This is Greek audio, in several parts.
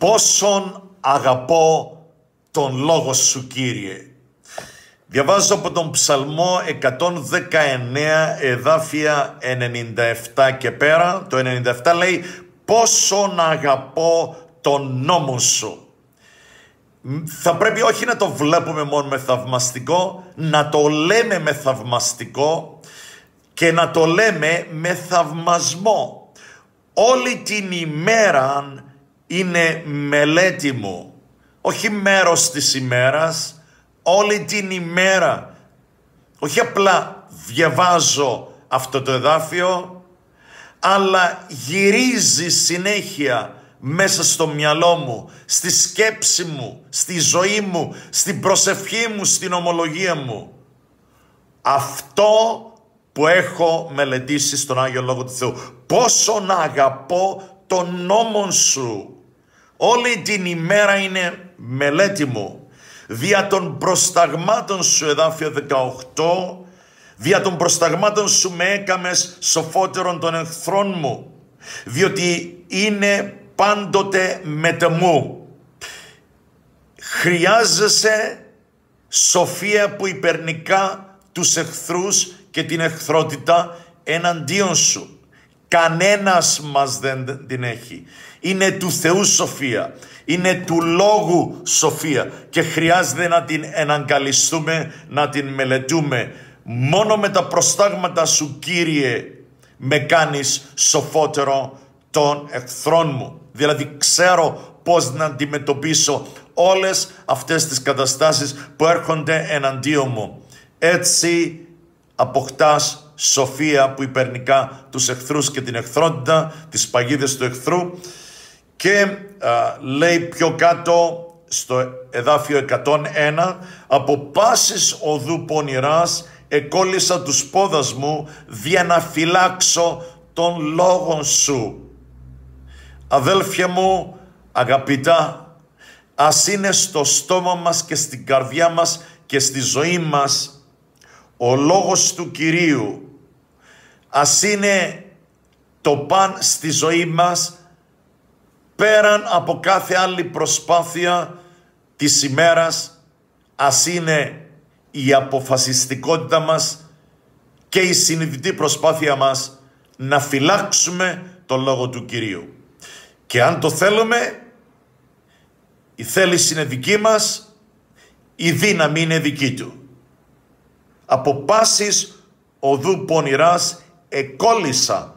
πόσον αγαπώ τον Λόγο Σου Κύριε. Διαβάζω από τον Ψαλμό 119 εδάφια 97 και πέρα. Το 97 λέει πόσον αγαπώ τον νόμο Σου. Θα πρέπει όχι να το βλέπουμε μόνο με θαυμαστικό, να το λέμε με θαυμαστικό και να το λέμε με θαυμασμό. Όλη την ημέρα είναι μελέτη μου. Όχι μέρος της ημέρας, όλη την ημέρα. Όχι απλά διαβάζω αυτό το εδάφιο, αλλά γυρίζει συνέχεια μέσα στο μυαλό μου, στη σκέψη μου, στη ζωή μου, στην προσευχή μου, στην ομολογία μου. Αυτό που έχω μελετήσει στον Άγιο Λόγο του Θεού. Πόσο να αγαπώ τον νόμο Σου. Όλη την ημέρα είναι μελέτη μου. Δια των προσταγμάτων Σου, εδάφιο 18, δια των προσταγμάτων Σου με έκαμες σοφότερον των εχθρών μου, διότι είναι πάντοτε μετεμού. Χρειάζεσαι σοφία που υπερνικά τους εχθρούς και την εχθρότητα εναντίον σου. Κανένας μας δεν την έχει. Είναι του Θεού σοφία. Είναι του Λόγου σοφία. Και χρειάζεται να την εναγκαλιστούμε, να την μελετούμε. Μόνο με τα προστάγματα σου Κύριε με κάνεις σοφότερο των εχθρών μου. Δηλαδή ξέρω πώς να αντιμετωπίσω όλες αυτές τις καταστάσεις που έρχονται εναντίον μου. Έτσι αποκτάς σοφία που υπερνικά τους εχθρούς και την εχθρότητα, τις παγίδες του εχθρού και λέει πιο κάτω στο εδάφιο 101 «Από πάσης οδού πονηράς εκόλλησα τους πόδας μου δια να φυλάξω τον λόγον σου». Αδέλφια μου, αγαπητά, ας είναι στο στόμα μας και στην καρδιά μας και στη ζωή μας ο λόγος του Κυρίου ας είναι το παν στη ζωή μας πέραν από κάθε άλλη προσπάθεια της ημέρας ας είναι η αποφασιστικότητα μας και η συνειδητή προσπάθεια μας να φυλάξουμε το Λόγο του Κυρίου. Και αν το θέλουμε, η θέληση είναι δική μας, η δύναμη είναι δική Του από πάσης οδού πονηράς εκόλλησα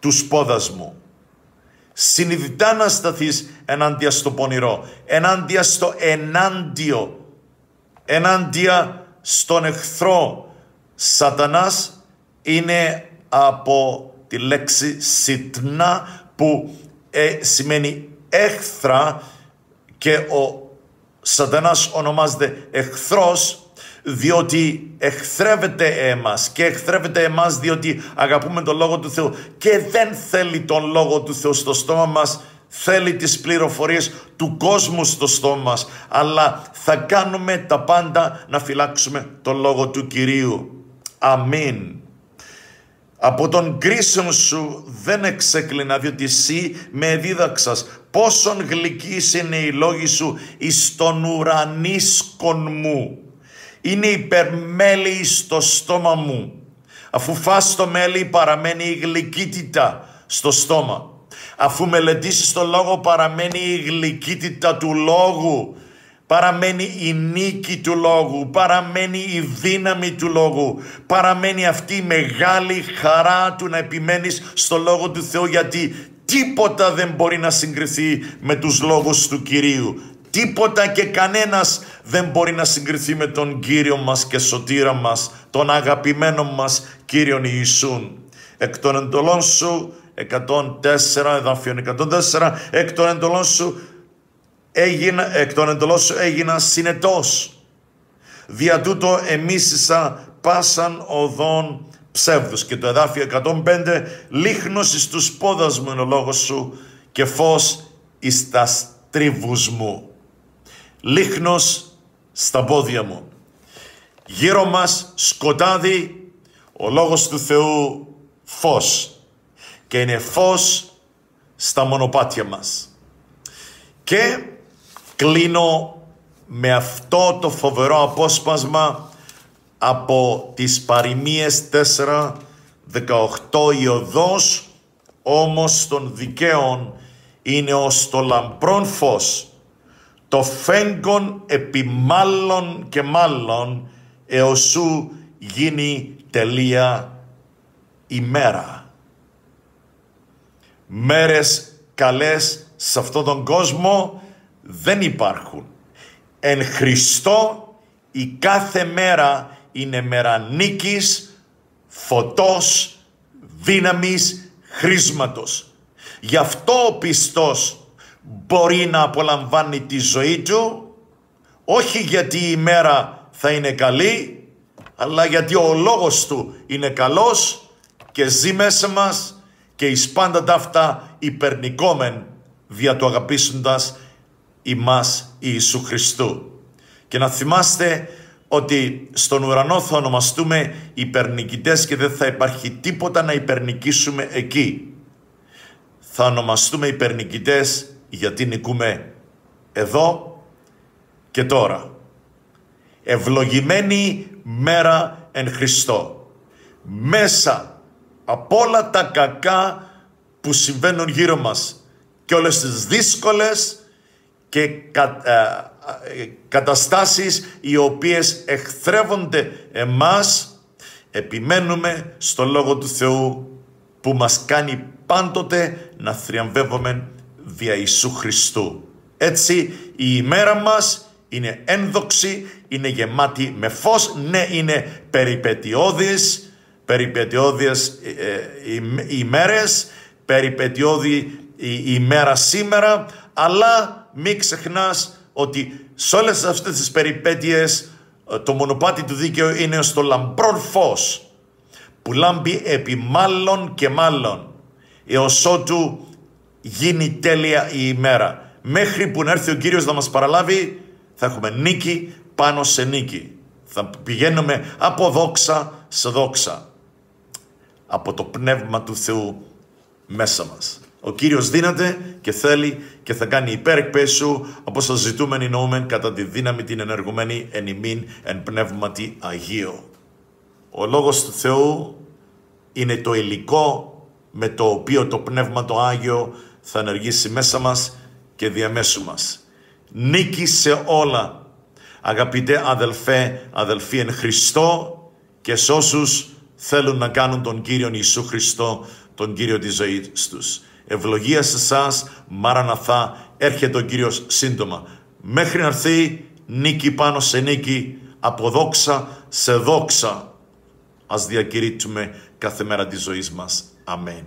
τους πόδας μου. Συνειδητά να σταθείς ενάντια στο πονηρό, ενάντια στο ενάντιο, ενάντια στον εχθρό. Σατανάς είναι από τη λέξη σιτνά που ε, σημαίνει έχθρα και ο σατανάς ονομάζεται εχθρός διότι εχθρεύεται εμάς και εχθρεύεται εμάς διότι αγαπούμε τον Λόγο του Θεού και δεν θέλει τον Λόγο του Θεού στο στόμα μας θέλει τις πληροφορίες του κόσμου στο στόμα μας αλλά θα κάνουμε τα πάντα να φυλάξουμε τον Λόγο του Κυρίου. Αμήν. Από τον κρίσεων σου δεν εξέκλεινα διότι εσύ με δίδαξας πόσον γλυκής είναι η λόγη σου εις τον ουρανίσκον μου είναι υπερμέλη στο στόμα μου. Αφού φας το μέλι παραμένει η γλυκύτητα στο στόμα. Αφού μελετήσεις το λόγο παραμένει η γλυκύτητα του λόγου. Παραμένει η νίκη του λόγου, παραμένει η δύναμη του λόγου, παραμένει αυτή η μεγάλη χαρά του να επιμένεις στο λόγο του Θεού γιατί τίποτα δεν μπορεί να συγκριθεί με τους λόγους του Κυρίου. Τίποτα και κανένας δεν μπορεί να συγκριθεί με τον Κύριο μας και Σωτήρα μας, τον αγαπημένο μας Κύριον Ιησούν. Εκ των εντολών σου, 104, εδάφιον 104, εκ των εντολών σου έγινα, εκ των εντολών σου έγινα συνετός. Δια τούτο εμίσησα πάσαν οδόν ψεύδους. Και το εδάφιο 105, λίχνος εις τους πόδας μου είναι ο λόγος σου και φως εις τα στρίβους μου λίχνος στα πόδια μου. Γύρω μας σκοτάδι, ο Λόγος του Θεού φως. Και είναι φως στα μονοπάτια μας. Και κλείνω με αυτό το φοβερό απόσπασμα από τις παροιμίες 4, 18 η οδός όμως των δικαίων είναι ως το λαμπρόν φως το φέγγον επί μάλλον και μάλλον έως σου γίνει τελεία ημέρα. Μέρες καλές σε αυτόν τον κόσμο δεν υπάρχουν. Εν Χριστώ η κάθε μέρα είναι μέρα νίκης, φωτός, δύναμης, χρήσματος. Γι' αυτό ο πιστός μπορεί να απολαμβάνει τη ζωή του, όχι γιατί η μέρα θα είναι καλή, αλλά γιατί ο λόγος του είναι καλός και ζει μέσα μας και εις πάντα αυτά υπερνικόμεν δια του αγαπήσοντας ημάς Ιησού Χριστού. Και να θυμάστε ότι στον ουρανό θα ονομαστούμε υπερνικητές και δεν θα υπάρχει τίποτα να υπερνικήσουμε εκεί. Θα ονομαστούμε υπερνικητές γιατί νικούμε εδώ και τώρα. Ευλογημένη μέρα εν Χριστώ. Μέσα από όλα τα κακά που συμβαίνουν γύρω μας και όλες τις δύσκολες και κα, ε, ε, καταστάσεις οι οποίες εχθρεύονται εμάς επιμένουμε στο Λόγο του Θεού που μας κάνει πάντοτε να θριαμβεύουμε δια Ιησού Χριστού. Έτσι η ημέρα μας είναι ένδοξη, είναι γεμάτη με φως, ναι είναι περιπετειώδης, περιπετειώδεις ε, ε ημέρες, περιπετειώδη η ημέρα σήμερα, αλλά μην ξεχνάς ότι σε όλες αυτές τις περιπέτειες ε, το μονοπάτι του δίκαιου είναι στο λαμπρό φως που λάμπει επί μάλλον και μάλλον έως ότου γίνει τέλεια η ημέρα. Μέχρι που να έρθει ο Κύριος να μας παραλάβει θα έχουμε νίκη πάνω σε νίκη. Θα πηγαίνουμε από δόξα σε δόξα. Από το Πνεύμα του Θεού μέσα μας. Ο Κύριος δύναται και θέλει και θα κάνει υπέρ σου όπως σας ζητούμε εννοούμε κατά τη δύναμη την ενεργουμένη εν ημίν εν πνεύματι Αγίο. Ο Λόγος του Θεού είναι το υλικό με το οποίο το Πνεύμα το Άγιο θα ενεργήσει μέσα μας και διαμέσου μας. Νίκη σε όλα. Αγαπητέ αδελφέ, αδελφοί εν Χριστώ και σε όσους θέλουν να κάνουν τον Κύριο Ιησού Χριστό, τον Κύριο της ζωής τους. Ευλογία σε εσάς, Μαραναθά, έρχεται ο Κύριος σύντομα. Μέχρι να έρθει νίκη πάνω σε νίκη, από δόξα σε δόξα. Ας διακηρύττουμε κάθε μέρα της ζωής μας. Αμέν.